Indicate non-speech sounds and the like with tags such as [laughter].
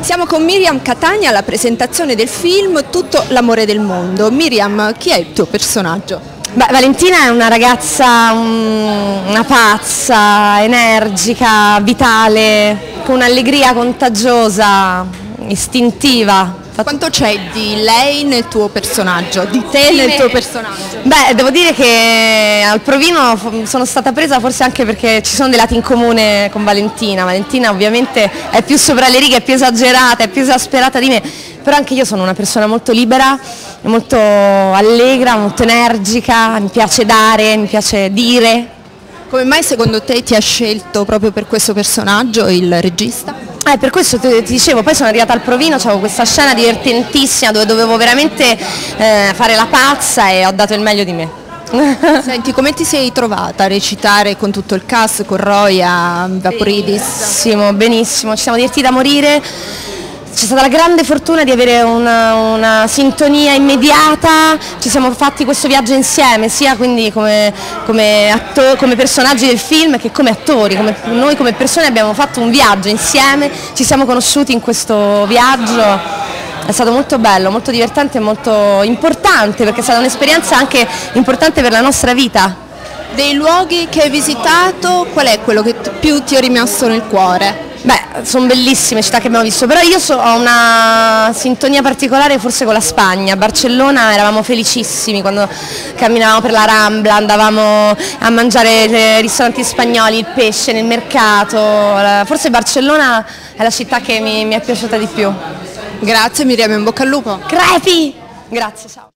Siamo con Miriam Catania alla presentazione del film Tutto l'amore del mondo. Miriam, chi è il tuo personaggio? Beh, Valentina è una ragazza, un- una pazza, energica, vitale, con un'allegria contagiosa, istintiva. Quanto c'è di lei nel tuo personaggio, di te nel tuo personaggio? Beh, devo dire che al provino sono stata presa forse anche perché ci sono dei lati in comune con Valentina. Valentina ovviamente è più sopra le righe, è più esagerata, è più esasperata di me, però anche io sono una persona molto libera, molto allegra, molto energica, mi piace dare, mi piace dire. Come mai secondo te ti ha scelto proprio per questo personaggio il regista? Eh, per questo ti, ti dicevo, poi sono arrivata al provino, avevo questa scena divertentissima dove dovevo veramente eh, fare la pazza e ho dato il meglio di me. [laughs] Senti, come ti sei trovata a recitare con tutto il cast, con Roya, Vaporidis? Benissimo, benissimo, ci siamo divertiti da morire. C'è stata la grande fortuna di avere una, una sintonia immediata, ci siamo fatti questo viaggio insieme, sia quindi come, come atto- come personaggi del film che come attori. Come- noi come persone abbiamo fatto un viaggio insieme, ci siamo conosciuti in questo viaggio. È stato molto bello, molto divertente e molto importante perché è stata un'esperienza anche importante per la nostra vita. Dei luoghi che hai visitato, qual è quello che più ti è rimasto nel cuore? Beh, sono bellissime città che abbiamo visto, però io so- ho una sintonia particolare forse con la Spagna. A Barcellona eravamo felicissimi quando camminavamo per la Rambla, andavamo a mangiare nei ristoranti spagnoli, il pesce nel mercato. Forse Barcellona è la città che mi, mi è piaciuta di più. Grazie Miriam, in bocca al lupo. Crepi! Grazie, ciao.